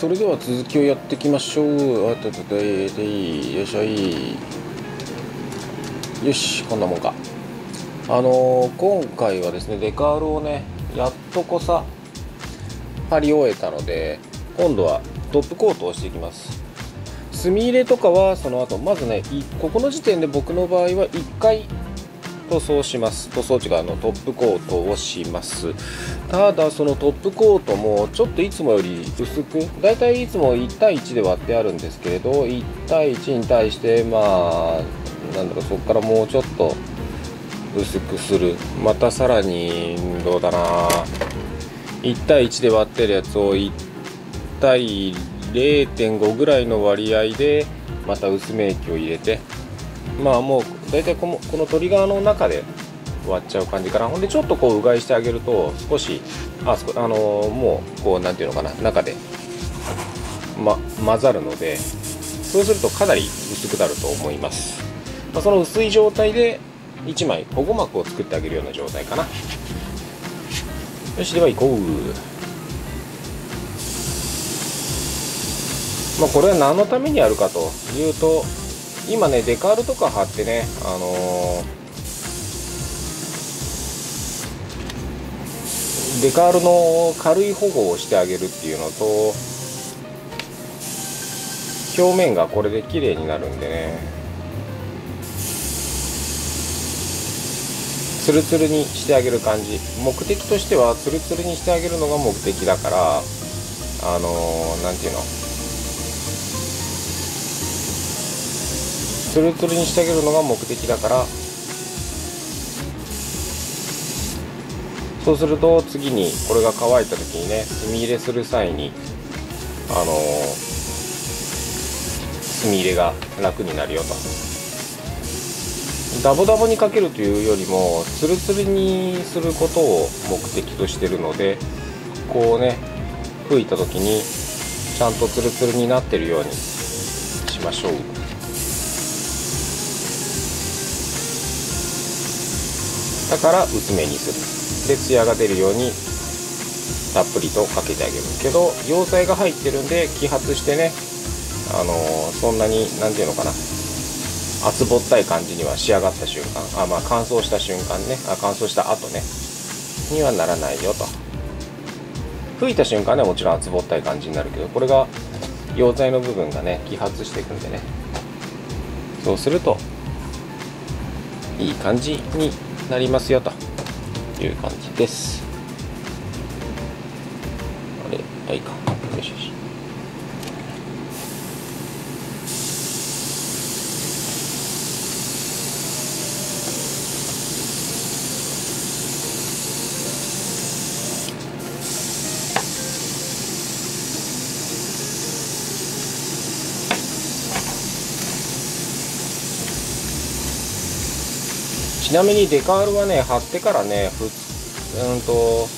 それでは続きをやっていきましょう。あととででいよいしょいよしこんなもんか。あのー今回はですねデカールをねやっとこさ貼り終えたので今度はトップコートをしていきます。墨入れとかはその後まずねここの時点で僕の場合は1回塗装します。塗装値があのトップコートをします。ただそのトップコートもちょっといつもより薄くだいたいいつも1対1で割ってあるんですけれど1対1に対してまあなんだろうそこからもうちょっと薄くする。またさらにどうだな。1対1で割ってるやつを1対0.5ぐらいの割合でまた薄め液を入れてまあもう大体このこのトリガーの中で割っちゃう感じかな。ほんでちょっとこううがいしてあげると少しあそこあのーもうこうなんていうのかな中で、ま、混ざるのでそうするとかなり薄くなると思います、まあ、その薄い状態で1枚保護膜を作ってあげるような状態かな。よしでは行こう。まあこれは何のためにやるかというと今ねデカールとか貼ってねあのーデカールの軽い保護をしてあげるっていうのと表面がこれで綺麗になるんでねツルツルにしてあげる感じ。目的としてはツルツルにしてあげるのが目的だからあのー、ていうの？ツルツルにしてあげるのが目的だから。そうすると次にこれが乾いた時にね墨入れする際にあのー墨入れが楽になるよと。ダボダボにかけるというよりもツルツルにすることを目的としてるのでこうね吹いた時にちゃんとツルツルになってるようにしましょう。だから薄めにする。でツヤが出るようにたっぷりとかけてあげるけど溶剤が入ってるんで揮発してねあのーそんなに何ていうのかな。厚ぼったい感じには仕上がった瞬間あまあ乾燥した瞬間ね。あ乾燥した後ね。にはならないよと。吹いた瞬間ねもちろん厚ぼったい感じになるけどこれが溶剤の部分がね揮発していくんでね。そうするといい感じになりますよという感じですあれあいいかよしよしちなみにデカールはね貼ってからねふうんと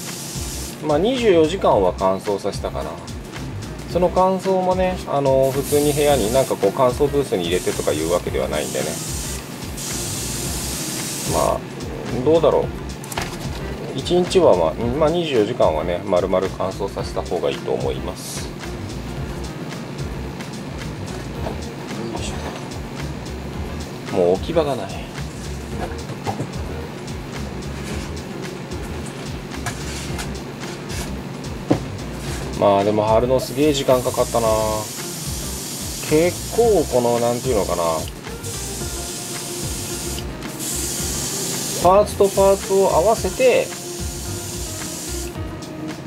まあ24時間は乾燥させたかな。その乾燥もねあの普通に部屋になんかこう乾燥ブースに入れてとかいうわけではないんでね。まあどうだろう。1日は、まあ、まあ24時間はね丸々乾燥させた方がいいと思います。もう置き場がない。まあでも貼るのすげえ時間かかったな。結構このなんていうのかな。パーツとパーツを合わせて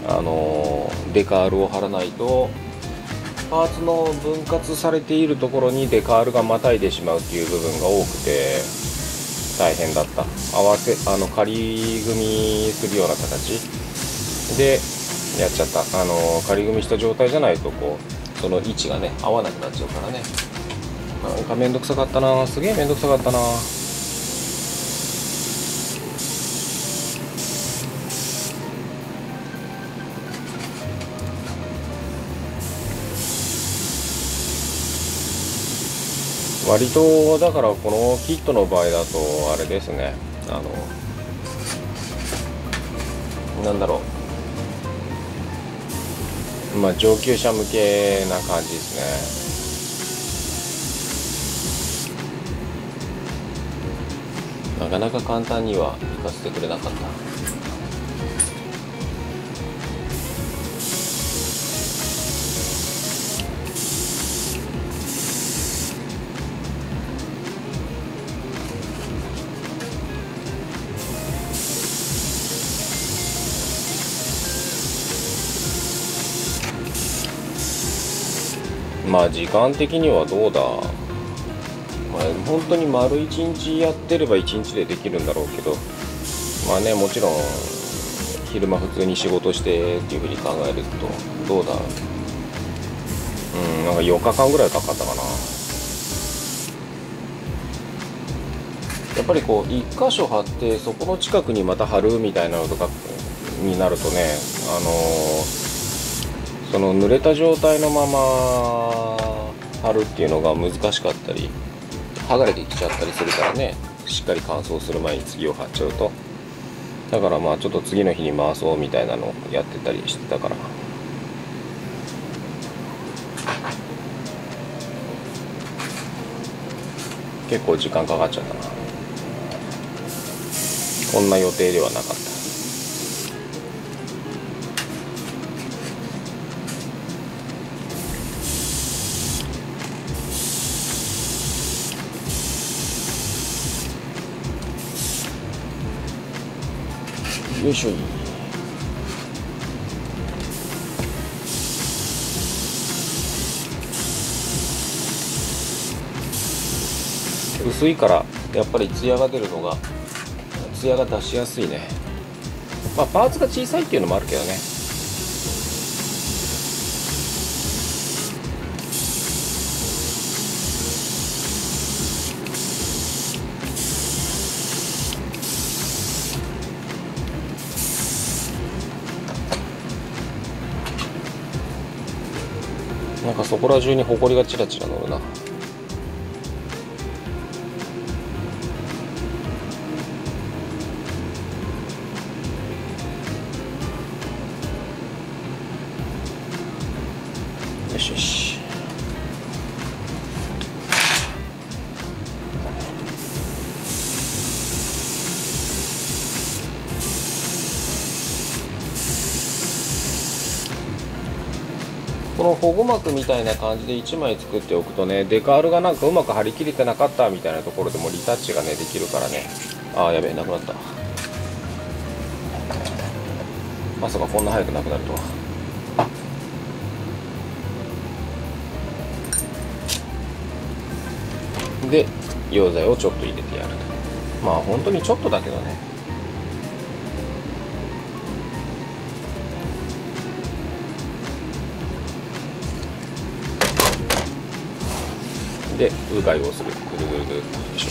あのデカールを貼らないとパーツの分割されているところにデカールがまたいでしまうっていう部分が多くて大変だった。合わせあの仮組みするような形。でやっちゃった。あの仮組みした状態じゃないとこうその位置がね合わなくなっちゃうからね。なんかめんどくさかったな。すげえめんどくさかったな。割とだからこのキットの場合だとあれですね。あのなんだろう。まあ上級者向けな感じですね。なかなか簡単には行かせてくれなかった。まあ時間的にはどうだ。まあ本当に丸一日やってれば一日でできるんだろうけど。まあねもちろん昼間普通に仕事してっていうふうに考えるとどうだ。うんなんか4日間ぐらいかかったかな。やっぱりこう1箇所貼ってそこの近くにまた貼るみたいなのとかになるとねあのーその濡れた状態のまま貼るっていうのが難しかったり剥がれてきちゃったりするからねしっかり乾燥する前に次を貼っちゃうと。だからまあちょっと次の日に回そうみたいなのをやってたりしてたから。結構時間かかっちゃったな。こんな予定ではなかった。よいしょ。薄いからやっぱりツヤが出るのがツヤが出しやすいね。まあパーツが小さいっていうのもあるけどね。中にホコリがチラチラ乗るな。の保護膜みたいな感じで1枚作っておくとねデカールがなんかうまく貼り切れてなかったみたいなところでもリタッチがねできるからね。ああやべえなくなった。まさかこんな早くなくなると。はで溶剤をちょっと入れてやると。まあ本当にちょっとだけどね。でうがいをする。ぐるぐるぐるよいしょ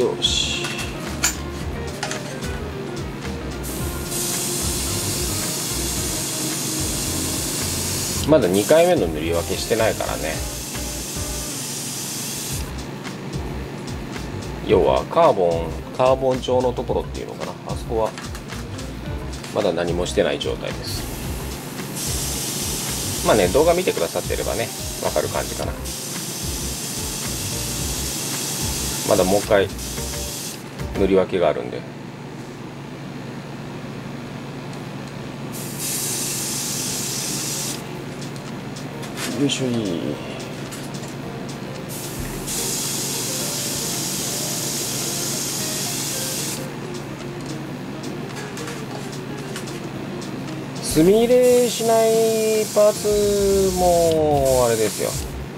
よし。まだ2回目の塗り分けしてないからね。要はカーボンカーボン調のところっていうのかな。あそこはまだ何もしてない状態です。まあね動画見てくださってればねわかる感じかな。まだもう一回塗り分けがあるんで。よいしょ。い墨入れしないパーツもあれですよ。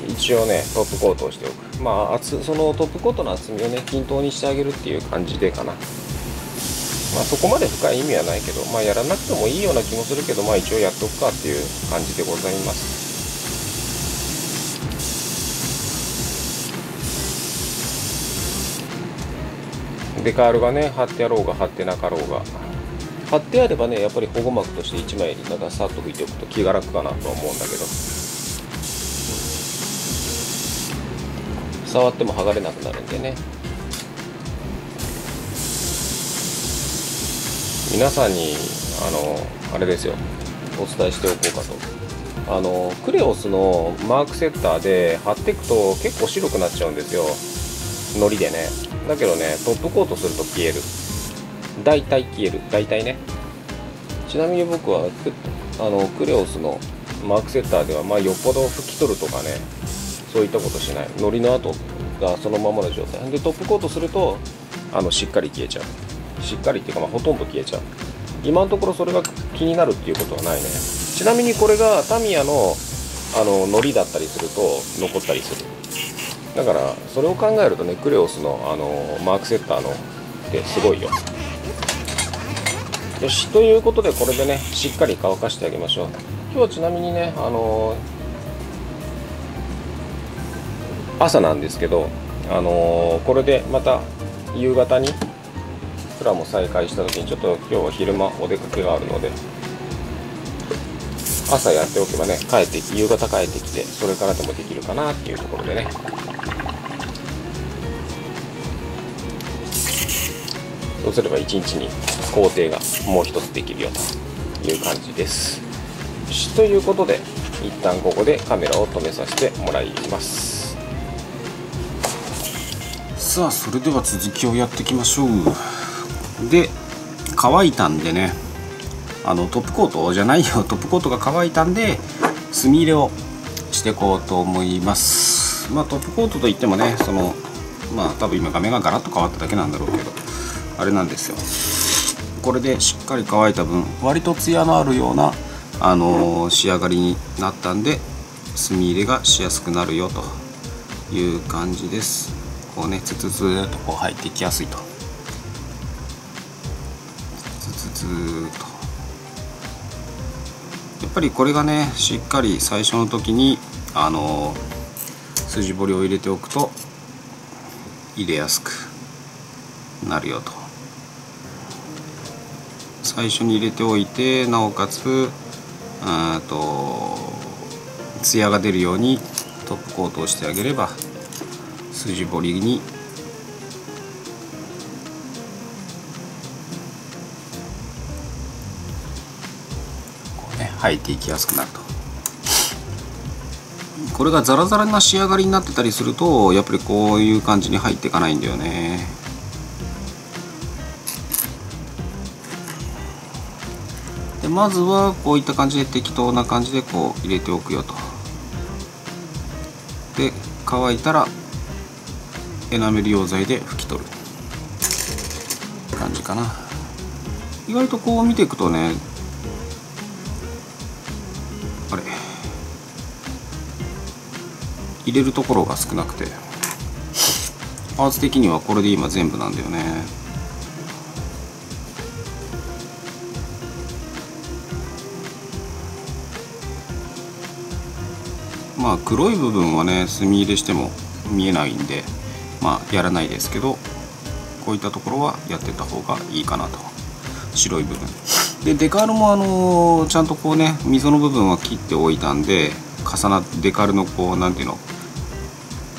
一応ねトップコートをしておく。まあ厚そのトップコートの厚みをね均等にしてあげるっていう感じでかな。まあそこまで深い意味はないけどまあやらなくてもいいような気もするけどまあ一応やっとくかっていう感じでございます。デカールがね貼ってあろうが貼ってなかろうが。貼ってあればねやっぱり保護膜として1枚たださっと拭いておくと気が楽かなとは思うんだけど。触っても剥がれなくなるんでね。皆さんにあのあれですよ。お伝えしておこうかと。あのクレオスのマークセッターで貼っていくと結構白くなっちゃうんですよ。のりでね。だけどねトップコートすると消える。大体消える。大体ね。ちなみに僕はあのクレオスのマークセッターではまあよっぽど拭き取るとかねそういったことしない。のりの跡がそのままの状態。でトップコートするとあのしっかり消えちゃう。しっかりっていうか、まあ、ほとんど消えちゃう。今のところそれが気になるっていうことはないね。ちなみにこれがタミヤのあの糊だったりすると残ったりする。だからそれを考えるとねクレオスのあのマークセッターのってすごいよ。よしということでこれでねしっかり乾かしてあげましょう。今日はちなみにねあの朝なんですけどあのこれでまた夕方にプラも再開した時にちょっと今日は昼間お出かけがあるので朝やっておけばね帰って夕方帰ってきてそれからでもできるかなっていうところでね。そうすれば1日に工程がもう一つできるよという感じですということで一旦ここでカメラを止めさせてもらいます。さあそれでは続きをやっていきましょう。で乾いたんでねあのトップコートじゃないよ。トップコートが乾いたんで墨入れをしていこうと思います。まあトップコートといってもねそのまあ多分今画面がガラッと変わっただけなんだろうけど。あれなんですよ。これでしっかり乾いた分割とツヤのあるような、あのー、仕上がりになったんで墨入れがしやすくなるよという感じです。こうねツツツとこう入ってきやすいと。ツツツと。やっぱりこれがねしっかり最初の時にあの、筋彫りを入れておくと入れやすくなるよと。最初に入れておいてなおかつあと艶が出るようにトップコートをしてあげれば筋彫りに。こうね入っていきやすくなると。これがザラザラな仕上がりになってたりするとやっぱりこういう感じに入っていかないんだよね。まずはこういった感じで適当な感じでこう入れておくよと。で乾いたらエナメル溶剤で拭き取る。感じかな。意外とこう見ていくとねあれ。入れるところが少なくて。パーツ的にはこれで今全部なんだよね。まあ黒い部分はね墨入れしても見えないんでまあやらないですけどこういったところはやってた方がいいかなと白い部分でデカールもあの、ちゃんとこうね溝の部分は切っておいたんで重なデカールのこう何ていうの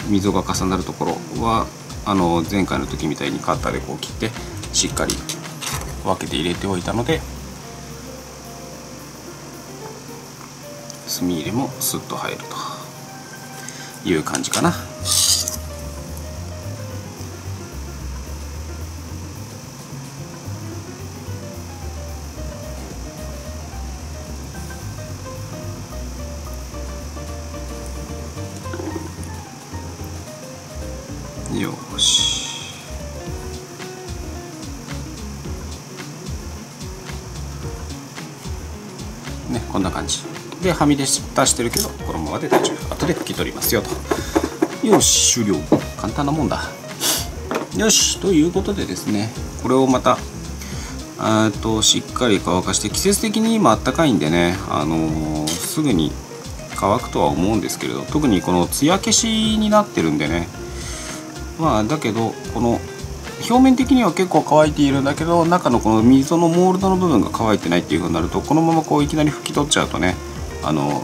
溝が重なるところはあの前回の時みたいにカッターでこう切ってしっかり分けて入れておいたので墨入れもスッと入ると。いう感じかな。よし。ねこんな感じ。ではみ出してるけど。まで大丈夫。後で拭き取りますよと。よし終了。簡単なもんだ。よしということでですねこれをまたとしっかり乾かして季節的に今あったかいんでね、あのー、すぐに乾くとは思うんですけれど特にこの艶消しになってるんでね。まあだけどこの表面的には結構乾いているんだけど中のこの溝のモールドの部分が乾いてないっていう風になるとこのままこういきなり拭き取っちゃうとねあの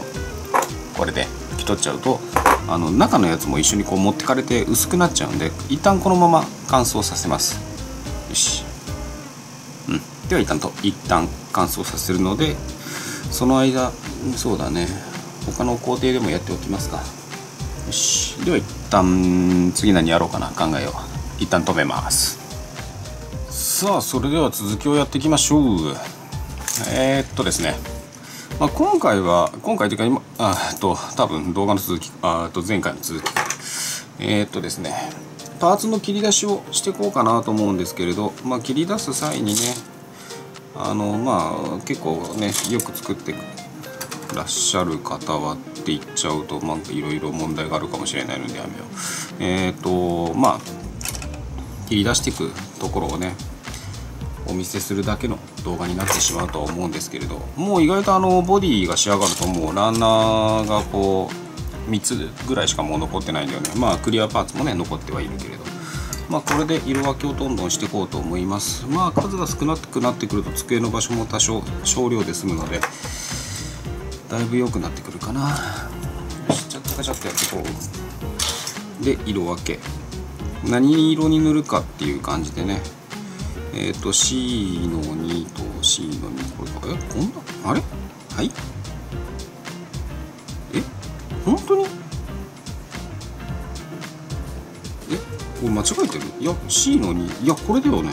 これで拭き取っちゃうとあの中のやつも一緒にこう持ってかれて薄くなっちゃうんで一旦このまま乾燥させます。よし、うん、では一旦と一旦乾燥させるのでその間そうだね。他の工程でもやっておきますか。よし。では一旦次何やろうかな考えよう。一旦止めます。さあそれでは続きをやっていきましょう。えー、っとですね、まあ、今回は今回というか今あっと多分動画の続きあと前回の続き。えー、っとですねパーツの切り出しをしていこうかなと思うんですけれど、まあ、切り出す際にねあのまあ結構ねよく作ってらっしゃる方はって言っちゃうとなんかいろいろ問題があるかもしれないのでやめよう。えっ、とまあ切り出していくところをねお見せするだけの動画になってしまうとは思うんですけれどもう意外とあのボディが仕上がるともうランナーがこう3つぐらいしかもう残ってないんだよね。まあクリアパーツもね残ってはいるけれど。まあこれで色分けをどんどんしていこうと思います。まあ数が少なくなってくると机の場所も多少少量で済むのでだいぶ良くなってくるかな。よしちゃっとちゃっとやってこう。で色分け。何色に塗るかっていう感じでね。えっ、ー、と C の2と C の2これえこんなあれ？はい？え？本当に？え？これ間違えてる？いや C の2いやこれだよね。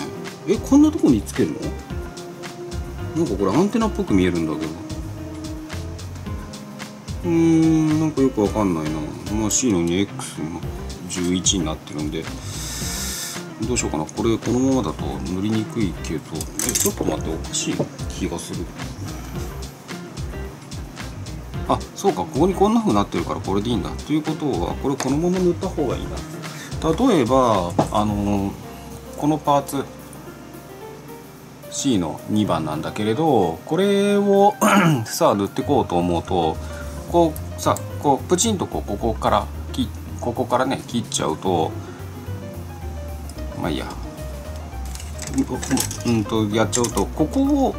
えこんなとこにつけるの？なんかこれアンテナっぽく見えるんだけど。うーんなんかよくわかんないな。まあ C の 2X11 になってるんで。どうしようかな。これこのままだと塗りにくいけどちょっと待っておかしい気がする。あそうかここにこんな風になってるからこれでいいんだ。ということはこれこのまま塗った方がいいな。例えばあの、このパーツ C の2番なんだけれどこれを さあ塗ってこうと思うとこうさこうプチンとこうここからここからね切っちゃうとまあいいや。うんとやっちゃうとここを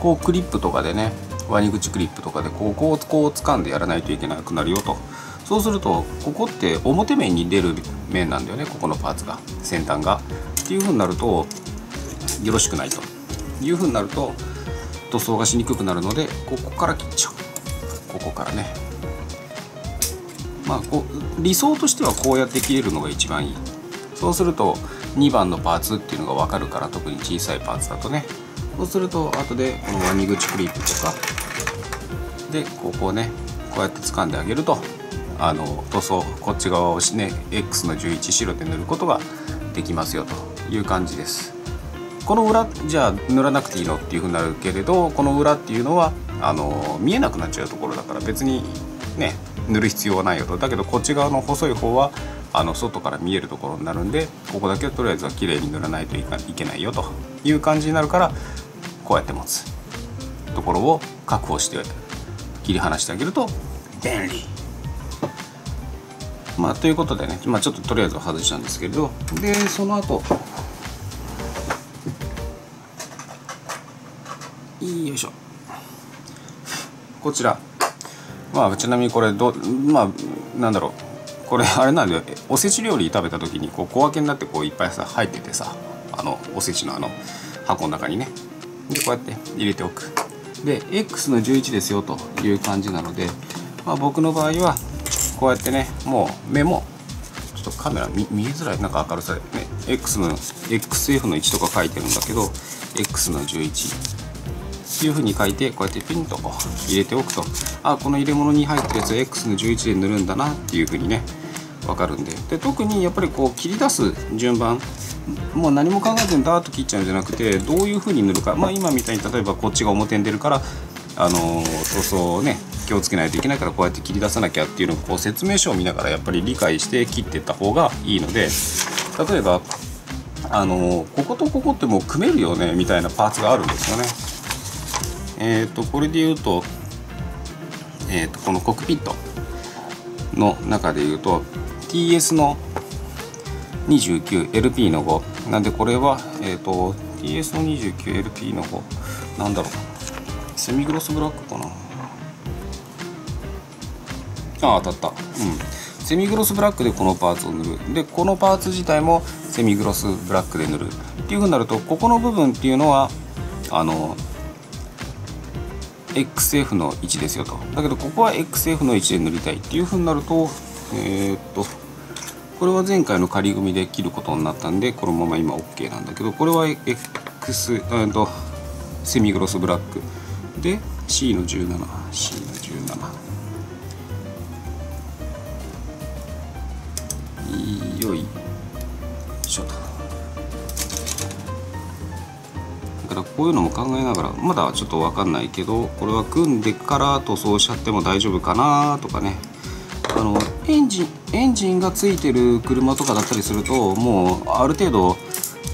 こうクリップとかでねワニ口クリップとかでここをこう掴んでやらないといけなくなるよと。そうするとここって表面に出る面なんだよねここのパーツが先端が。っていう風になるとよろしくないと。いう風になると塗装がしにくくなるのでここから切っちゃう。ここからね。まあこ理想としてはこうやって切れるのが一番いい。そうすると2番のパーツっていうのが分かるから特に小さいパーツだとね。そうすると後でこのワニ口クリップとかでここをねこうやって掴んであげるとあの塗装こっち側をね X の11白で塗ることができますよという感じです。この裏じゃあ塗らなくていいのっていうふうになるけれどこの裏っていうのはあの見えなくなっちゃうところだから別にね塗る必要はないよと。だけどこっち側の細い方はあの外から見えるところになるんでここだけはとりあえずは綺麗に塗らないといけないよという感じになるからこうやって持つ。ところを確保して切り離してあげると便利。まあということでね、まあ、ちょっととりあえず外したんですけれどでその後よいしょ。こちら。まあちなみにこれどまあなんだろう。これあれなんでおせち料理食べた時にこう小分けになってこういっぱいさ入っててさあのおせちのあの箱の中にね。でこうやって入れておく。で X の11ですよという感じなので、まあ、僕の場合はこうやってねもう目もちょっとカメラ見見えづらい。なんか明るさで。ね X の XF の1とか書いてるんだけど X の11っていう風に書いてこうやってピンと入れておくとあこの入れ物に入ったやつ X の11で塗るんだなっていう風にね分かるんで。で特にやっぱりこう切り出す順番もう何も考えずにダーッと切っちゃうんじゃなくてどういう風に塗るか。まあ今みたいに例えばこっちが表に出るからあの塗装をね気をつけないといけないからこうやって切り出さなきゃっていうのをこう説明書を見ながらやっぱり理解して切っていった方がいいので例えばあのこことここってもう組めるよねみたいなパーツがあるんですよね。えーと、これで言うと,、えーと、このコックピットの中で言うと TS の 29LP の5なんでこれは、えーと、TS の 29LP の方なんだろう。セミグロスブラックかな。あ当たった。うん。セミグロスブラックでこのパーツを塗る。でこのパーツ自体もセミグロスブラックで塗る。っていうふうになるとここの部分っていうのはあの XF の位置ですよと。だけどここは XF の位置で塗りたいっていうふうになるとえー、っとこれは前回の仮組みで切ることになったんでこのまま今 OK なんだけどこれは X えっとセミグロスブラック。で C の 17C の17こういうのも考えながらまだちょっと分かんないけどこれは組んでから塗装しちゃっても大丈夫かなとかね。あのエンジンエンジンがついてる車とかだったりするともうある程度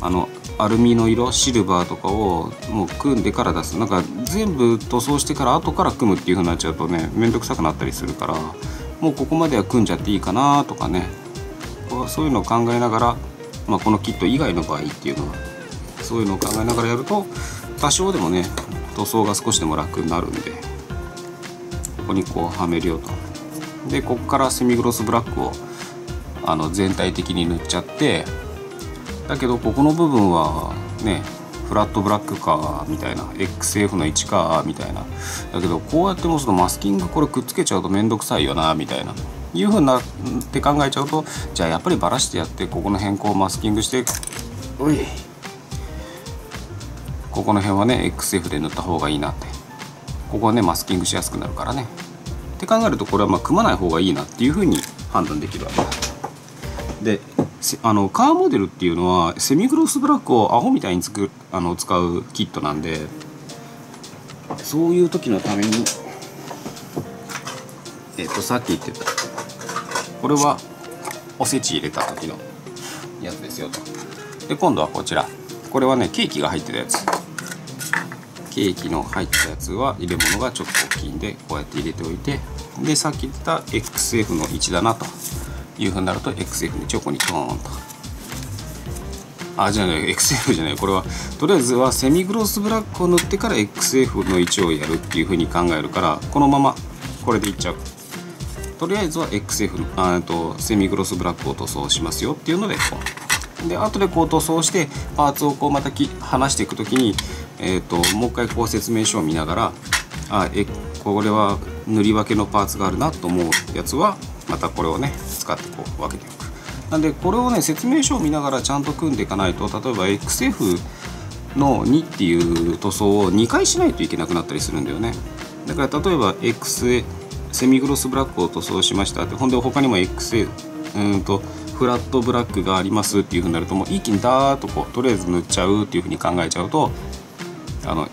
あのアルミの色シルバーとかをもう組んでから出す。なんか全部塗装してから後から組むっていう風になっちゃうとね面倒くさくなったりするからもうここまでは組んじゃっていいかなとかね。そういうのを考えながら、まあ、このキット以外の場合っていうのはそういうのを考えながらやると多少でもね塗装が少しでも楽になるんでここにこうはめるよと。でここからセミグロスブラックをあの全体的に塗っちゃってだけどここの部分はねフラットブラックかみたいな XF の1かみたいなだけどこうやってもそのマスキングこれくっつけちゃうと面倒くさいよなみたいないうふうになって考えちゃうとじゃあやっぱりバラしてやってここの辺こうマスキングしておいここの辺はね XF で塗った方がいいなって。ここはねマスキングしやすくなるからね。って考えるとこれはまあ組まない方がいいなっていうふうに判断できるわけだ。であのカーモデルっていうのはセミグロスブラックをアホみたいにつくあの使うキットなんでそういう時のためにえっとさっき言ってたこれはおせち入れた時のやつですよと。で今度はこちら。これはねケーキが入ってたやつ。ケーキの入ったやつは入れ物がちょっと大きいんでこうやって入れておいて。でさっき言った XF の1だなというふうになると XF にチョコにトーンと。あじゃない XF じゃない。これはとりあえずはセミグロスブラックを塗ってから XF の1をやるっていうふうに考えるからこのままこれでいっちゃう。とりあえずは XF あとセミグロスブラックを塗装しますよっていうのでこうで後でこう塗装してパーツをこうまたき離していく時にえーと、もう一回こう説明書を見ながらあえこれは塗り分けのパーツがあるなと思うやつはまたこれをね使ってこう分けておく。なんでこれをね説明書を見ながらちゃんと組んでいかないと例えば XF の2っていう塗装を2回しないといけなくなったりするんだよね。だから例えば XA セミグロスブラックを塗装しましたってほんで他にも XA うんとフラットブラックがありますっていうふうになるともう一気にダーッとこうとりあえず塗っちゃうっていうふうに考えちゃうとあの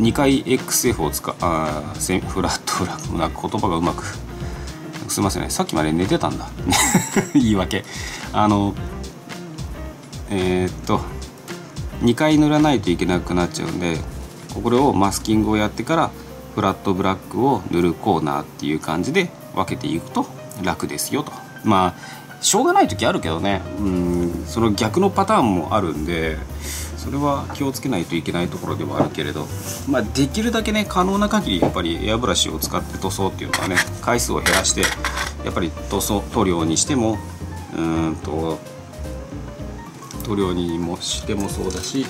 2回 XF を使うあフラットフラットなんか言葉がうまくすいませんね。さっきまで寝てたんだ。言い訳。あのえー、っと2回塗らないといけなくなっちゃうんでこれをマスキングをやってからフラットブラックを塗るコーナーっていう感じで分けていくと楽ですよと。まあしょうがない時あるけどね。うん。その逆のパターンもあるんでそれは気をつけないといけないところではあるけれど、まあ、できるだけね可能な限りやっぱりエアブラシを使って塗装っていうのはね回数を減らしてやっぱり塗装塗料にしてもうんと塗料にもしてもそうだし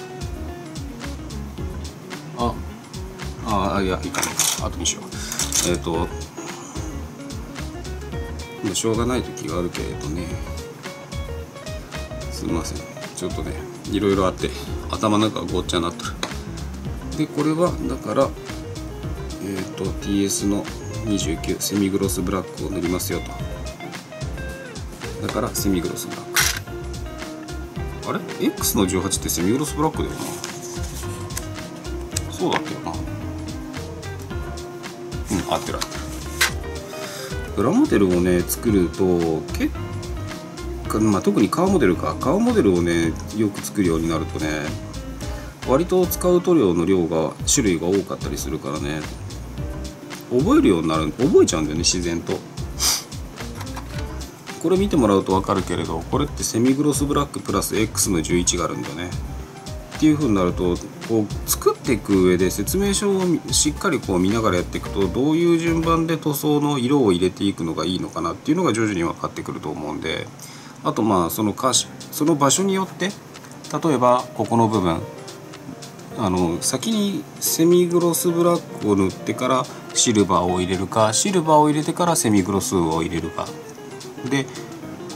ああいやいいかな。後にしよう。えっ、ー、としょうがない時があるけれどね。すみません。ちょっとねいろいろあって頭の中がごっちゃになってる。でこれはだからえっ、ー、と TS の29セミグロスブラックを塗りますよと。だからセミグロスブラック。あれ？X の18ってセミグロスブラックだよな。そうだったよな。うん合ってる合ってる。プラモデルをね作ると結構まあ、特にカーモデルか。カーモデルをねよく作るようになるとね割と使う塗料の量が種類が多かったりするからね。覚えるようになる覚えちゃうんだよね自然と。これ見てもらうと分かるけれどこれってセミグロスブラックプラス X の11があるんだよね。っていう風になるとこう作っていく上で説明書をしっかりこう見ながらやっていくとどういう順番で塗装の色を入れていくのがいいのかなっていうのが徐々に分かってくると思うんであとまあその歌詞その場所によって例えばここの部分あの先にセミグロスブラックを塗ってからシルバーを入れるかシルバーを入れてからセミグロスを入れるか。で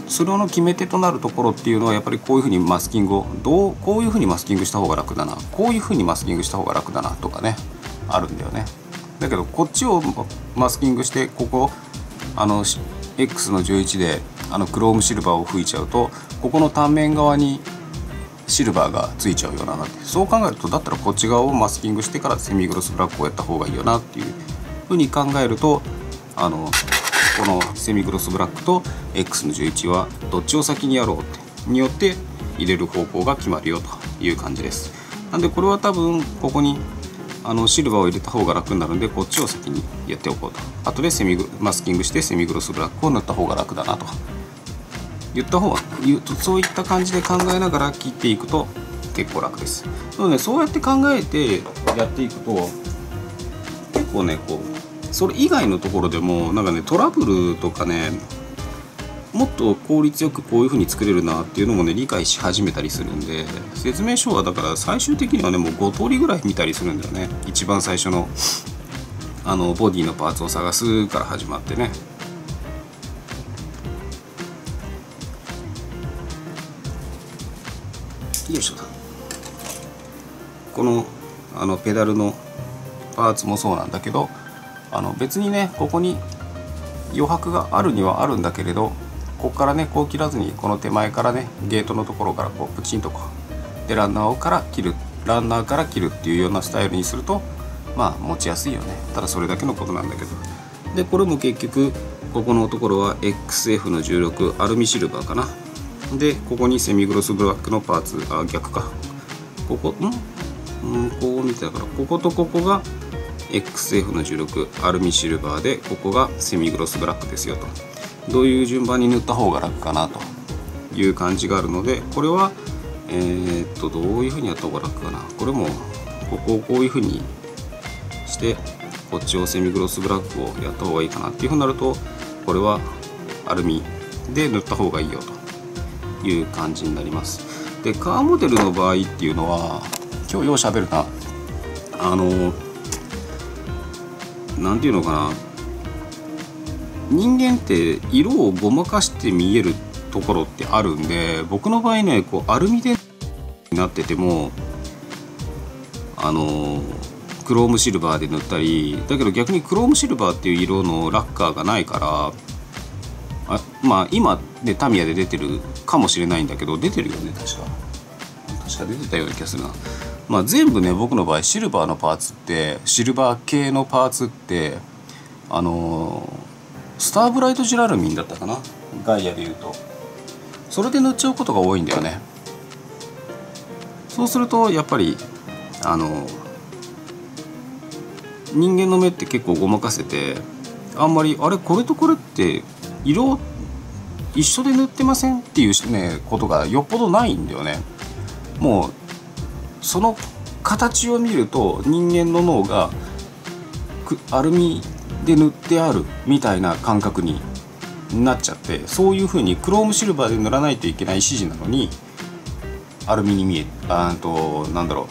それの決め手となるところっていうのはやっぱりこういうふうにマスキングをどうこういうふうにマスキングした方が楽だなこういうふうにマスキングした方が楽だなとかねあるんだよね。だけどこっちをマスキングしてここあの X の11であのクロームシルバーを吹いちゃうとここの単面側にシルバーがついちゃうよなってそう考えるとだったらこっち側をマスキングしてからセミグロスブラックをやった方がいいよなっていうふうに考えるとあのこのセミグロスブラックと X の11はどっちを先にやろうってによって入れる方向が決まるよという感じです。なんでこれは多分ここにあのシルバーを入れた方が楽になるんでこっちを先にやっておこうと。後でセミグマスキングしてセミグロスブラックを塗った方が楽だなと。言った方がそういった感じで考えながら切っていくと結構楽です。なのでそうやって考えてやっていくと結構ねこうそれ以外のところでもなんかねトラブルとかねもっと効率よくこういう風に作れるなっていうのもね理解し始めたりするんで説明書はだから最終的にはねもう5通りぐらい見たりするんだよね。一番最初のあのボディのパーツを探すから始まってね。よいしょ。このあのペダルのパーツもそうなんだけどあの別にねここに余白があるにはあるんだけれどここからねこう切らずにこの手前からねゲートのところからこうプチンとこうでランナーから切るランナーから切るっていうようなスタイルにするとまあ持ちやすいよね。ただそれだけのことなんだけど。でこれも結局ここのところは XF の16アルミシルバーかな。でここにセミグロスブラックのパーツあ逆か。ここん？んこう見てたからこことここが XF の16アルミシルバーでここがセミグロスブラックですよと。どういう順番に塗った方が楽かなと。いう感じがあるのでこれはえー、っとどういうふうにやった方が楽かな。これもここをこういうふうにしてこっちをセミグロスブラックをやった方がいいかな。っていうふうになるとこれはアルミで塗った方がいいよと。いう感じになります。でカーモデルの場合っていうのは今日ようしゃべるな。あの何て言うのかな。人間って色をごまかして見えるところってあるんで僕の場合ねこうアルミでなっててもあのクロームシルバーで塗ったりだけど逆にクロームシルバーっていう色のラッカーがないからあまあ今でタミヤで出てるかもしれないんだけど出てるよね確か。確か出てたような気がするな。まあ全部ね僕の場合シルバーのパーツってシルバー系のパーツってあのスターブライトジュラルミンだったかな？ガイアでいうと。それで塗っちゃうことが多いんだよね。そうするとやっぱりあの人間の目って結構ごまかせてあんまりあれこれとこれって色一緒で塗ってません？っていうねことがよっぽどないんだよね。もうその形を見ると人間の脳がアルミで塗ってあるみたいな感覚になっちゃってそういう風にクロームシルバーで塗らないといけない指示なのにアルミに見えあとなんだろう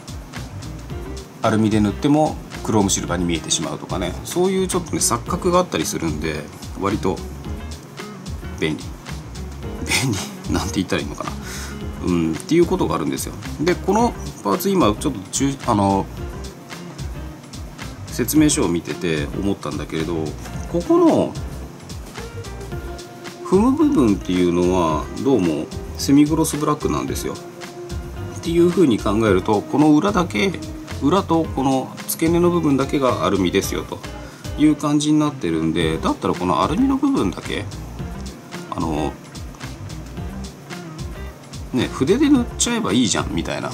アルミで塗ってもクロームシルバーに見えてしまうとかね。そういうちょっとね錯覚があったりするんで割と便利。便利？なんて言ったらいいのかな。うんっていうことがあるんですよ。でこのパーツ今ちょっと中あの説明書を見てて思ったんだけれどここの踏む部分っていうのはどうもセミグロスブラックなんですよ。っていうふうに考えるとこの裏だけ裏とこの付け根の部分だけがアルミですよと。いう感じになってるんでだったらこのアルミの部分だけあのね筆で塗っちゃえばいいじゃんみたいな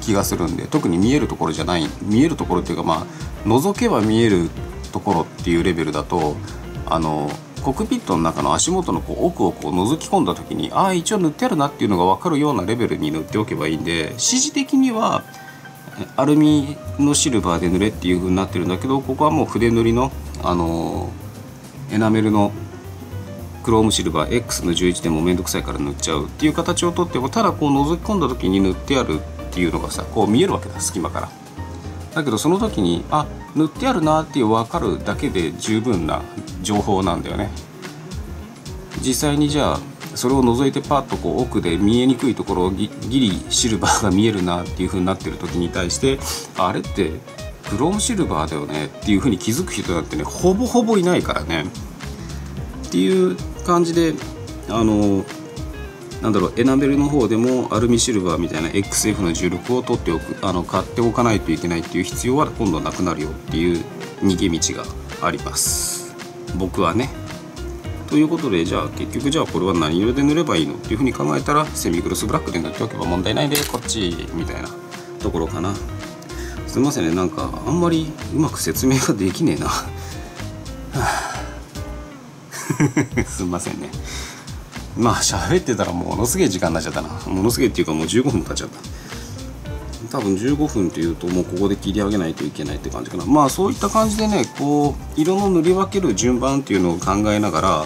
気がするんで特に見えるところじゃない見えるところっていうかまあ覗けば見えるところっていうレベルだとあのコックピットの中の足元のこう奥をこう覗き込んだ時にああ一応塗ってあるなっていうのが分かるようなレベルに塗っておけばいいんで指示的にはアルミのシルバーで塗れっていう風になってるんだけどここはもう筆塗りの、あのエナメルのクロームシルバー X の11でもめんどくさいから塗っちゃうっていう形をとってもただこう覗き込んだ時に塗ってあるっていうのがさこう見えるわけだ隙間から。だけどその時にあ塗ってあるなっていう分かるだけで十分な情報なんだよね。実際にじゃあそれを覗いてパッとこう奥で見えにくいところをギリシルバーが見えるなっていう風になってる時に対してあれってクロームシルバーだよねっていう風に気づく人なんてねほぼほぼいないからねっていう感じであのなんだろうエナメルの方でもアルミシルバーみたいな XF の16を取っておくあの買っておかないといけないっていう必要は今度なくなるよっていう逃げ道があります。僕はね。ということでじゃあ結局じゃあこれは何色で塗ればいいのっていうふうに考えたらセミグロスブラックで塗っておけば問題ないでこっちみたいなところかな。すいませんねなんかあんまりうまく説明ができねえな。すいませんね。まあ喋ってたらものすげえ時間になっちゃったな。ものすげえっていうかもう15分経っちゃった。多分15分っていうともうここで切り上げないといけないって感じかな。まあそういった感じでねこう色の塗り分ける順番っていうのを考えながら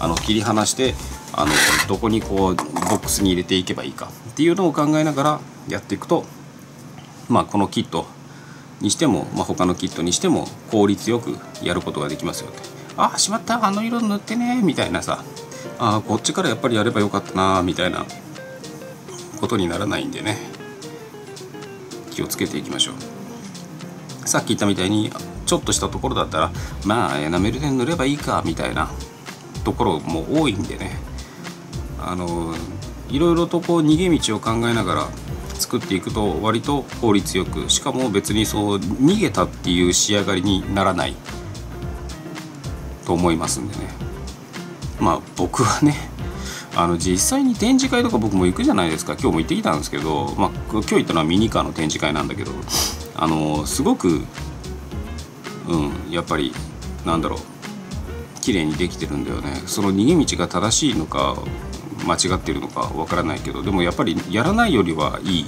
あの切り離してあのどこにこうボックスに入れていけばいいかっていうのを考えながらやっていくとまあこのキットにしても、まあ、他のキットにしても効率よくやることができますよって。ああしまった。あの色塗ってねみたいなさあこっちからやっぱりやればよかったなみたいなことにならないんでね。気をつけていきましょう。さっき言ったみたいにちょっとしたところだったらまあエナメルで塗ればいいかみたいなところも多いんでね。あのいろいろとこう逃げ道を考えながら作っていくと割と効率よくしかも別にそう逃げたっていう仕上がりにならない。と思いますんでね。まあ僕はねあの実際に展示会とか僕も行くじゃないですか。今日も行ってきたんですけど、まあ、今日行ったのはミニカーの展示会なんだけどあのすごくうんやっぱりなんだろう綺麗にできてるんだよね。その逃げ道が正しいのか間違ってるのかわからないけどでもやっぱりやらないよりはいいっ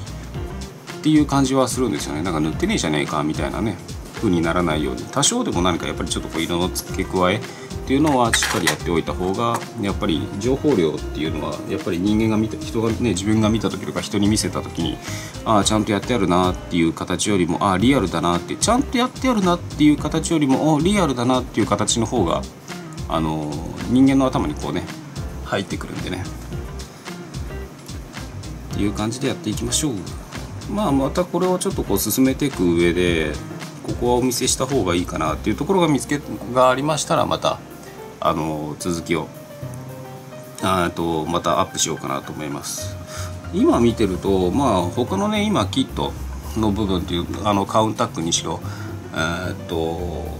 ていう感じはするんですよね。なんか塗ってねえじゃねえかみたいなね。風にならないように多少でも何かやっぱりちょっとこう色の付け加えっていうのはしっかりやっておいた方がやっぱり情報量っていうのはやっぱり人間が見た人がね自分が見た時とか人に見せた時にああちゃんとやってあるなっていう形よりもああリアルだなってちゃんとやってあるなっていう形よりもリアルだなっていう形の方があの人間の頭にこうね入ってくるんでね。っていう感じでやっていきましょう。まあまたこれをちょっとこう進めていく上でここはお見せした方がいいかなっていうところが見つけがありましたらまたあの続きをあとまたアップしようかなと思います。今見てるとまあ他のね今キットの部分っていうあのカウンタックにしろえー、っと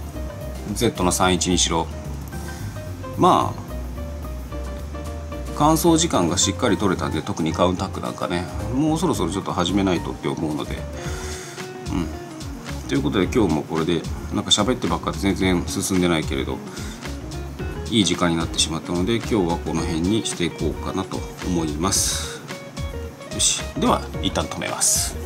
Z の31にしろまあ乾燥時間がしっかり取れたんで特にカウンタックなんかねもうそろそろちょっと始めないとって思うのでうん。ということで今日もこれでなんか喋ってばっかで全然進んでないけれどいい時間になってしまったので今日はこの辺にしていこうかなと思います。よし。では一旦止めます。